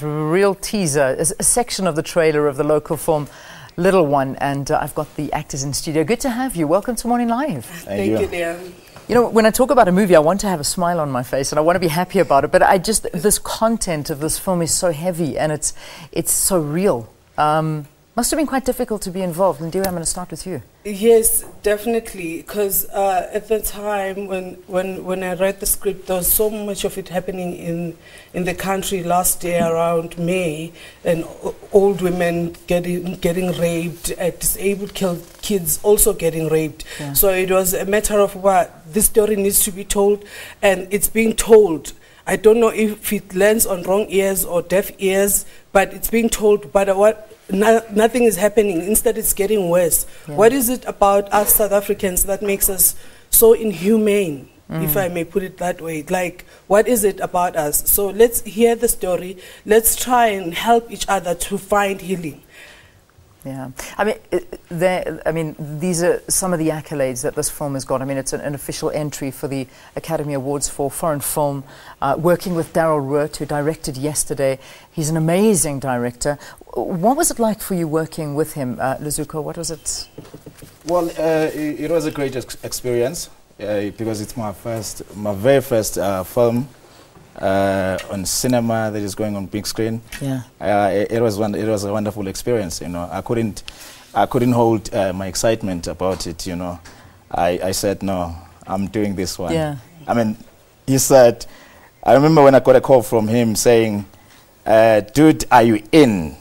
real teaser, a, a section of the trailer of the local film Little One, and uh, I've got the actors in studio. Good to have you. Welcome to Morning Live. Thank, you, Liam. You know, when I talk about a movie, I want to have a smile on my face and I want to be happy about it. But I just, this content of this film is so heavy and it's, it's so real. Um, must have been quite difficult to be involved. And Dear, I'm going to start with you. Yes, definitely. Because uh, at the time when, when, when I read the script, there was so much of it happening in, in the country last year around May, and old women getting, getting raped, uh, disabled kids also getting raped. Yeah. So it was a matter of what this story needs to be told, and it's being told. I don't know if it lands on wrong ears or deaf ears, but it's being told. But what no, nothing is happening. Instead, it's getting worse. Yeah. What is it about us South Africans that makes us so inhumane, mm. if I may put it that way? Like, what is it about us? So let's hear the story. Let's try and help each other to find healing. Yeah, I mean, I mean, these are some of the accolades that this film has got. I mean, it's an, an official entry for the Academy Awards for Foreign Film, uh, working with Darrell Roodt, who directed yesterday. He's an amazing director. What was it like for you working with him, uh, Luzuko? What was it? Well, uh, it, it, was a great ex experience uh, because it's my first, my very first uh, film uh, on cinema that is going on big screen. Yeah. Uh, it, it, was one, it was a wonderful experience. You know, I couldn't I couldn't hold uh, my excitement about it. You know, I, I said no, I'm doing this one. Yeah. I mean, he said. I remember when I got a call from him saying, uh, "Dude, are you in?"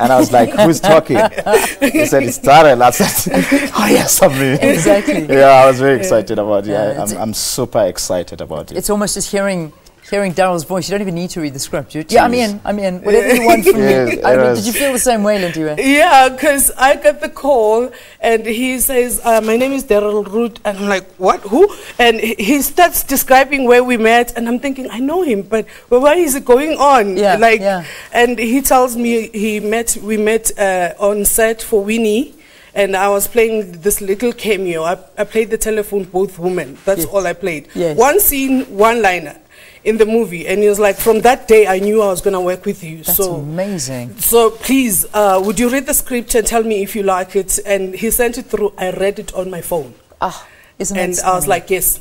And I was like, who's talking? he said, it's Darrell. I said, oh, yes, I'm in. Exactly. yeah, I was very excited about it. Yeah, I'm, I'm super excited about it. It's almost just hearing hearing Darrell's voice, you don't even need to read the script. You, yeah, I'm in. I'm in. Whatever you want from me. I mean, did you feel the same way, Lindiwe? Yeah, because I got the call and he says, uh, "My name is Darrell Roodt," and I'm like, "What? Who?" And he starts describing where we met, and I'm thinking, I know him, but well, why is it going on? Yeah, like, yeah. and he tells me he met. We met uh, on set for Winnie and I was playing this little cameo. I, I played the telephone booth woman. That's yes. all I played. Yes. One scene, one liner in the movie, and he was like, "From that day, I knew I was going to work with you." That's so amazing. So please, uh, would you read the script and tell me if you like it? And he sent it through. I read it on my phone. Ah, isn't and And I was like, "Yes."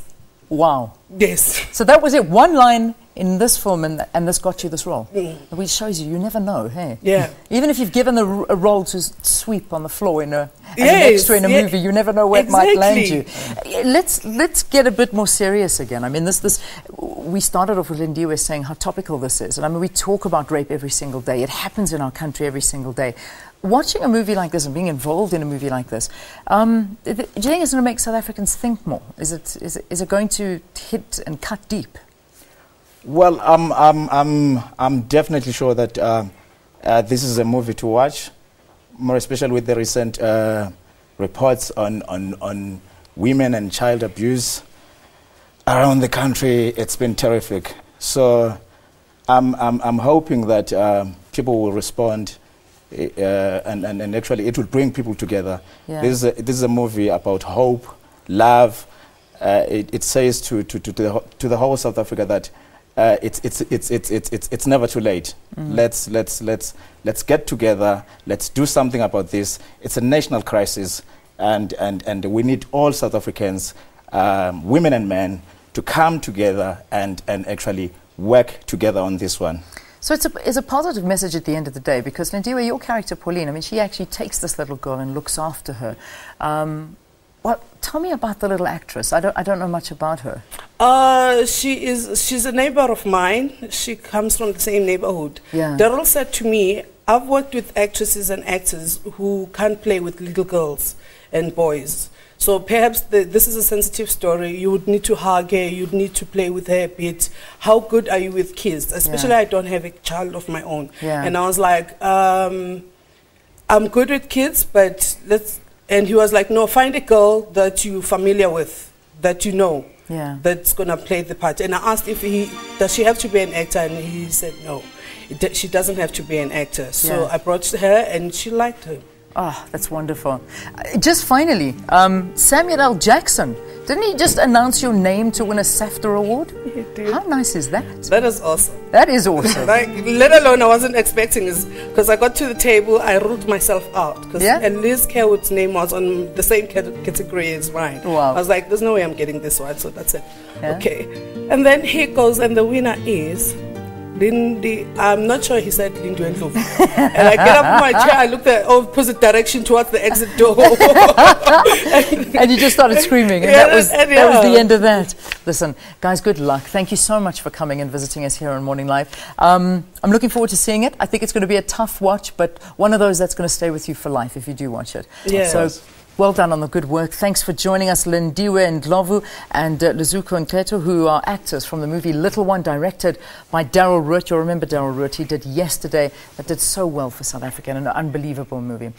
Wow. Yes. So that was it. One line in this film, and, and this got you this role. Mm. Which shows you, you never know, hey? Yeah. Even if you've given a, a role to sweep on the floor in a, yes, an extra in a yeah. movie, you never know where exactly. it might land you. Let's, let's get a bit more serious again. I mean, this, this, we started off with Lindiwe saying how topical this is. And I mean, we talk about rape every single day. It happens in our country every single day. Watching a movie like this and being involved in a movie like this, um, do you think it's going to make South Africans think more? Is it, is it, is it going to hit and cut deep? Well, I'm, I'm, I'm, I'm definitely sure that uh, uh, this is a movie to watch, more especially with the recent uh, reports on, on, on women and child abuse around the country. It's been terrific. So I'm, I'm, I'm hoping that um, people will respond uh, and, and, and actually it will bring people together. Yeah. This, is a, this is a movie about hope, love. Uh, it, it says to, to, to, the, to the whole South Africa that uh, it's, it's, it's, it's, it's, it's, it's never too late. Mm. Let's, let's, let's, let's get together. Let's do something about this. It's a national crisis, and, and, and we need all South Africans, um, women and men, to come together and, and actually work together on this one. So it's a, it's a positive message at the end of the day because Lindiwe, your character Pauline, I mean, she actually takes this little girl and looks after her. Um, well, tell me about the little actress. I don't, I don't know much about her. Uh, she is, she's a neighbor of mine. She comes from the same neighborhood. Yeah. Darrell said to me, I've worked with actresses and actors who can't play with little girls and boys. So perhaps the, this is a sensitive story. You would need to hug her. You'd need to play with her a bit. How good are you with kids? Especially yeah. I don't have a child of my own. Yeah. And I was like, um, I'm good with kids, but let's and he was like, no, find a girl that you're familiar with, that you know, yeah. that's going to play the part. And I asked if he, does she have to be an actor? And he said, no, she doesn't have to be an actor. So yeah. I brought her and she liked her. Oh, that's wonderful. Uh, just finally, um, Samuel L. Jackson. Didn't he just announce your name to win a SAFTA award? He did. How nice is that? That is awesome. That is awesome. like, let alone I wasn't expecting this because I got to the table, I ruled myself out. Cause, Yeah? And Liz Kerwood's name was on the same category as mine. Wow. I was like, there's no way I'm getting this one, so that's it. Yeah. Okay. And then he goes, and the winner is. Lindy, I'm not sure he said Lindy Ndlovu. and I get up from my chair, I look the opposite direction towards the exit door. and you just started screaming, and Yeah, that was and that was the end of that. Listen, guys, good luck. Thank you so much for coming and visiting us here on Morning Live. Um, I'm looking forward to seeing it. I think it's going to be a tough watch, but one of those that's going to stay with you for life if you do watch it. Yes. So. Well done on the good work. Thanks for joining us, Lindiwe and Ndlovu and uh, Luzuko Nqeto, who are actors from the movie Little One, directed by Darrell Roodt. You'll remember Darrell Roodt. He did Yesterday. That did so well for South Africa. An unbelievable movie.